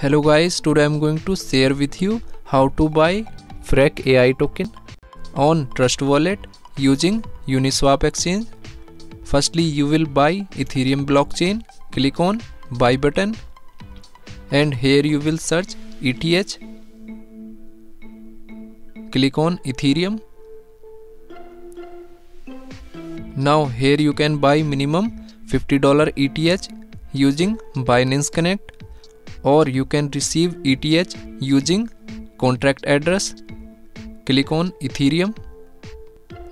Hello guys, today I'm going to share with you how to buy FREQAI token on Trust Wallet using Uniswap exchange. Firstly, you will buy Ethereum blockchain. Click on buy button and here you will search ETH. Click on Ethereum. Now here you can buy minimum $50 ETH using Binance Connect or you can receive ETH using contract address. Click on Ethereum.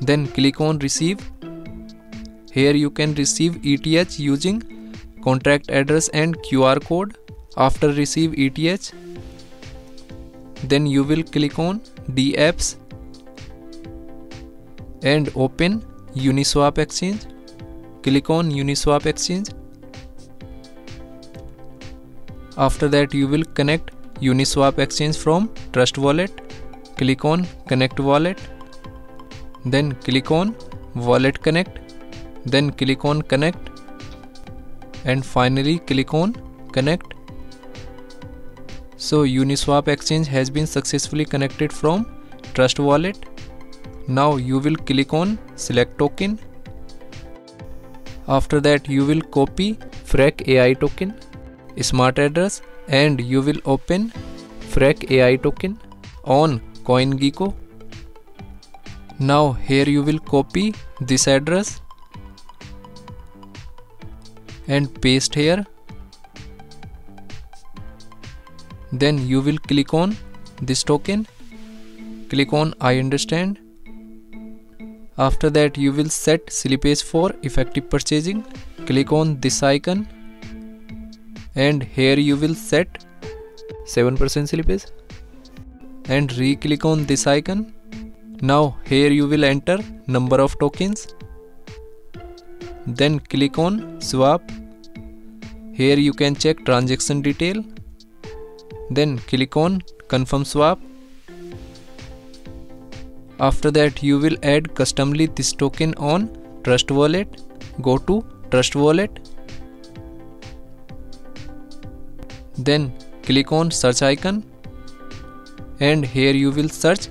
Then click on receive. Here you can receive ETH using contract address and QR code. After receive ETH, then you will click on dApps and open Uniswap exchange. Click on Uniswap exchange after that you will connect Uniswap exchange from Trust Wallet. Click on connect wallet. Then click on wallet connect. Then click on connect. And finally click on connect. So Uniswap exchange has been successfully connected from Trust Wallet. Now you will click on select token. After that you will copy FREQAI token smart address and you will open FREQAI token on CoinGecko. Now here you will copy this address and paste here. Then you will click on this token. Click on I understand. After that you will set slippage for effective purchasing. Click on this icon and here you will set 7% slippage. And re-click on this icon. Now here you will enter number of tokens. Then click on swap. Here you can check transaction detail. Then click on confirm swap. After that you will add customly this token on trust wallet. Go to trust wallet then click on search icon and here you will search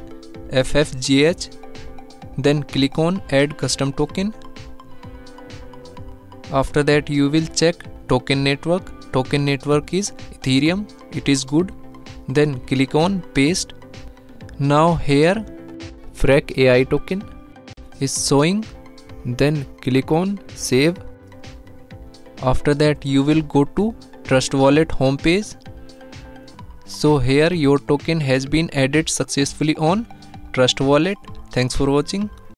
ffgh then click on add custom token. After that you will check token network. Token network is ethereum. It is good. Then click on paste. Now here FREQAI token is showing. Then click on save. After that you will go to trust wallet homepage so here your token has been added successfully on trust wallet. Thanks for watching